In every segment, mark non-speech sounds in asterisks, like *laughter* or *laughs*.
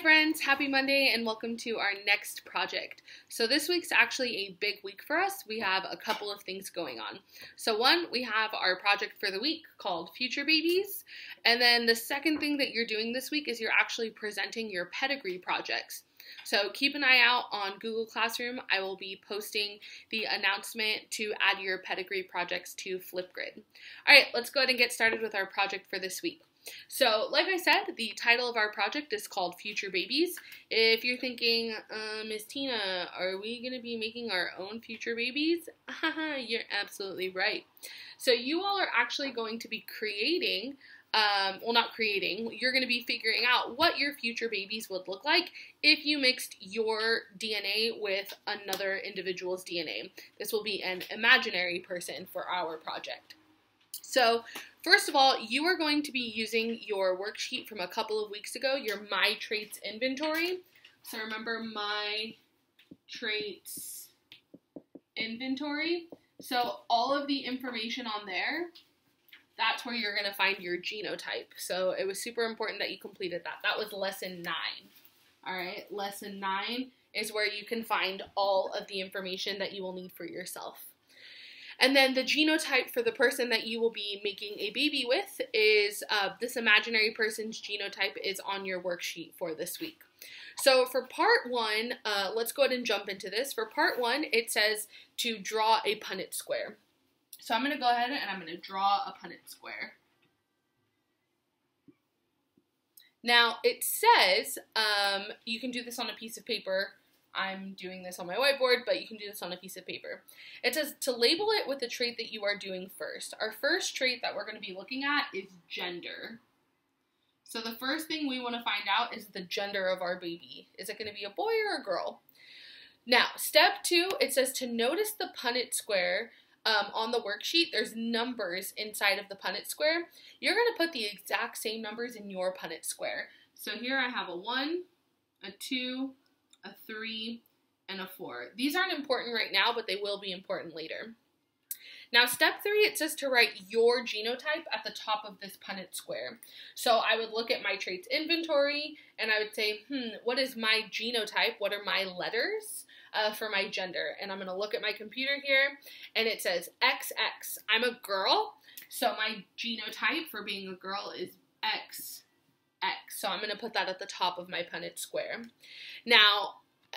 friends, happy Monday and welcome to our next project. So this week's actually a big week for us. We have a couple of things going on. So one, we have our project for the week called Future Babies. And then the second thing that you're doing this week is you're actually presenting your pedigree projects. So keep an eye out on Google Classroom. I will be posting the announcement to add your pedigree projects to Flipgrid. All right, let's go ahead and get started with our project for this week. So, like I said, the title of our project is called Future Babies. If you're thinking, uh, Miss Tina, are we going to be making our own future babies? *laughs* you're absolutely right. So, you all are actually going to be creating um, well, not creating, you're going to be figuring out what your future babies would look like if you mixed your DNA with another individual's DNA. This will be an imaginary person for our project. So, first of all, you are going to be using your worksheet from a couple of weeks ago, your My Traits inventory. So, remember My Traits inventory. So, all of the information on there, that's where you're going to find your genotype. So, it was super important that you completed that. That was lesson nine. All right, lesson nine is where you can find all of the information that you will need for yourself. And then the genotype for the person that you will be making a baby with is uh, this imaginary person's genotype is on your worksheet for this week. So for part one, uh, let's go ahead and jump into this. For part one, it says to draw a Punnett square. So I'm going to go ahead and I'm going to draw a Punnett square. Now it says um, you can do this on a piece of paper I'm doing this on my whiteboard, but you can do this on a piece of paper. It says to label it with the trait that you are doing first. Our first trait that we're going to be looking at is gender. So the first thing we want to find out is the gender of our baby. Is it going to be a boy or a girl? Now, step two, it says to notice the Punnett square um, on the worksheet. There's numbers inside of the Punnett square. You're going to put the exact same numbers in your Punnett square. So here I have a 1, a 2, a 3, and a 4. These aren't important right now, but they will be important later. Now, step three, it says to write your genotype at the top of this Punnett square. So I would look at my traits inventory and I would say, hmm, what is my genotype? What are my letters uh, for my gender? And I'm going to look at my computer here and it says XX. I'm a girl, so my genotype for being a girl is XX. So I'm going to put that at the top of my Punnett square. Now,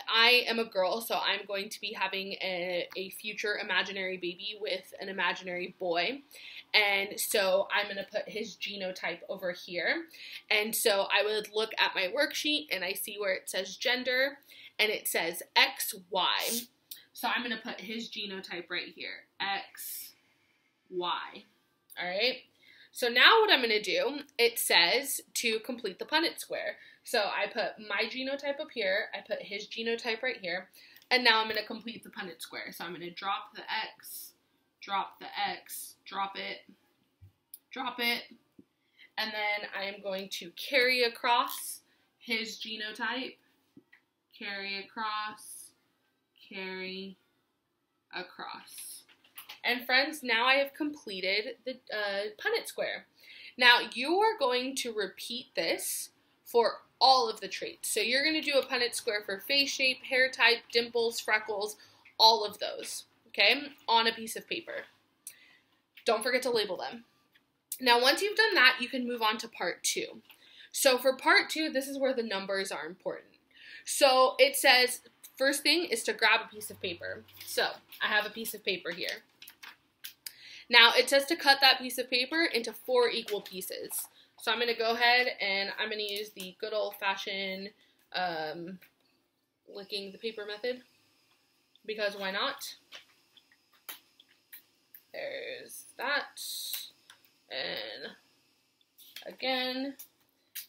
I am a girl, so I'm going to be having a, a future imaginary baby with an imaginary boy. And so I'm going to put his genotype over here. And so I would look at my worksheet and I see where it says gender and it says XY. So I'm going to put his genotype right here, XY. All right. So now what I'm going to do, it says to complete the Punnett square. So I put my genotype up here, I put his genotype right here, and now I'm going to complete the Punnett square. So I'm going to drop the X, drop the X, drop it, drop it, and then I am going to carry across his genotype, carry across, carry across. And friends, now I have completed the uh, Punnett square. Now you are going to repeat this for all of the traits. So you're going to do a Punnett square for face shape, hair type, dimples, freckles, all of those, okay, on a piece of paper. Don't forget to label them. Now, once you've done that, you can move on to part two. So for part two, this is where the numbers are important. So it says, first thing is to grab a piece of paper. So I have a piece of paper here. Now it says to cut that piece of paper into four equal pieces. So I'm going to go ahead and I'm going to use the good old fashioned um, licking the paper method because why not? There's that. And again,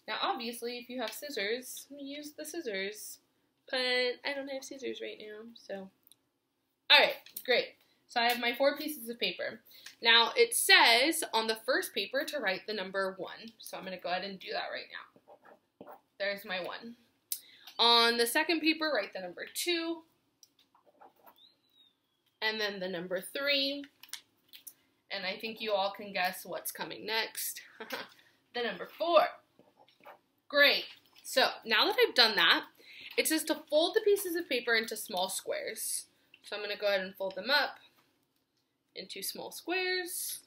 now obviously if you have scissors, use the scissors. But I don't have scissors right now, so. Alright, great. So I have my four pieces of paper. Now it says on the first paper to write the number one. So I'm going to go ahead and do that right now. There's my one. On the second paper, write the number two. And then the number three. And I think you all can guess what's coming next. *laughs* the number four. Great. So now that I've done that, it says to fold the pieces of paper into small squares. So I'm going to go ahead and fold them up into small squares.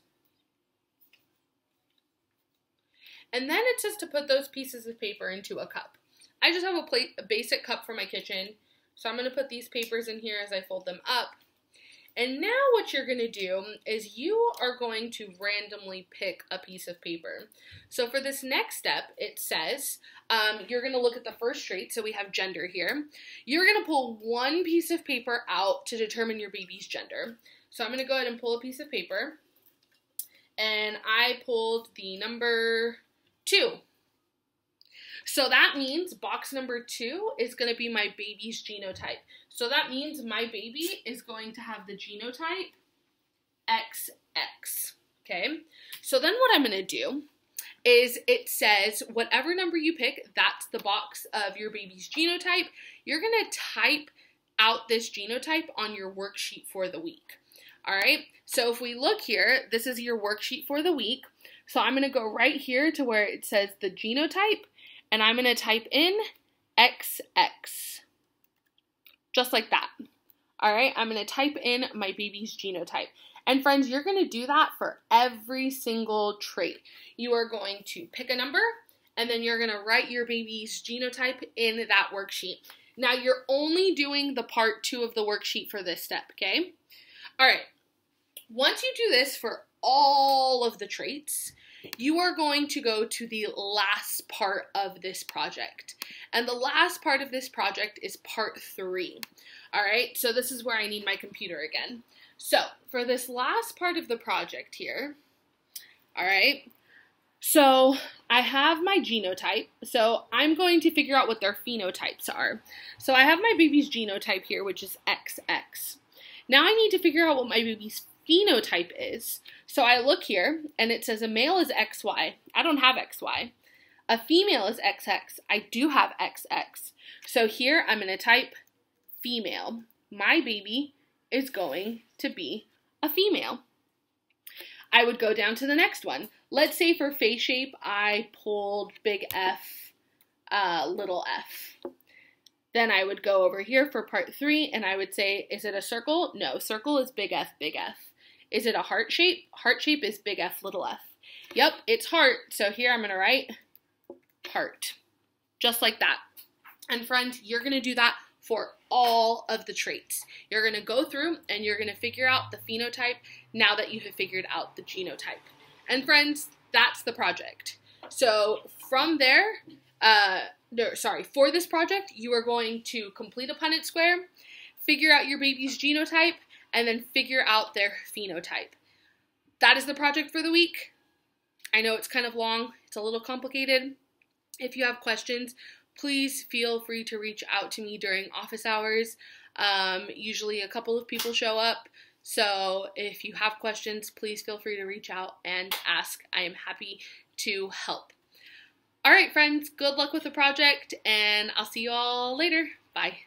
And then it says to put those pieces of paper into a cup. I just have a plate, a basic cup for my kitchen. So I'm going to put these papers in here as I fold them up. And now what you're going to do is you are going to randomly pick a piece of paper. So for this next step, it says um, you're going to look at the first trait. So we have gender here. You're going to pull one piece of paper out to determine your baby's gender. So I'm going to go ahead and pull a piece of paper. And I pulled the number two. So that means box number two is going to be my baby's genotype. So that means my baby is going to have the genotype XX. Okay, so then what I'm going to do is it says whatever number you pick, that's the box of your baby's genotype. You're going to type out this genotype on your worksheet for the week. All right, so if we look here, this is your worksheet for the week. So I'm going to go right here to where it says the genotype and I'm going to type in XX. Just like that. All right, I'm going to type in my baby's genotype. And friends, you're going to do that for every single trait. You are going to pick a number and then you're going to write your baby's genotype in that worksheet. Now, you're only doing the part two of the worksheet for this step, okay? All right, once you do this for all of the traits, you are going to go to the last part of this project. And the last part of this project is part three. All right, so this is where I need my computer again. So for this last part of the project here, all right, so I have my genotype. So I'm going to figure out what their phenotypes are. So I have my baby's genotype here, which is XX. Now I need to figure out what my baby's phenotype is. So I look here and it says a male is XY. I don't have XY. A female is XX. I do have XX. So here I'm going to type female. My baby is going to be a female. I would go down to the next one. Let's say for face shape, I pulled big F, uh, little f. Then I would go over here for part three and I would say, is it a circle? No, circle is big F, big F. Is it a heart shape? Heart shape is big F, little f. Yep, it's heart. So here I'm going to write heart. Just like that. And friends, you're going to do that for all of the traits. You're going to go through and you're going to figure out the phenotype now that you have figured out the genotype. And friends, that's the project. So from there, uh, no, sorry, for this project, you are going to complete a Punnett square, figure out your baby's genotype, and then figure out their phenotype. That is the project for the week. I know it's kind of long, it's a little complicated. If you have questions, please feel free to reach out to me during office hours. Um, usually, a couple of people show up. So, if you have questions, please feel free to reach out and ask. I am happy to help. All right, friends, good luck with the project, and I'll see you all later. Bye.